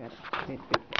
perfecto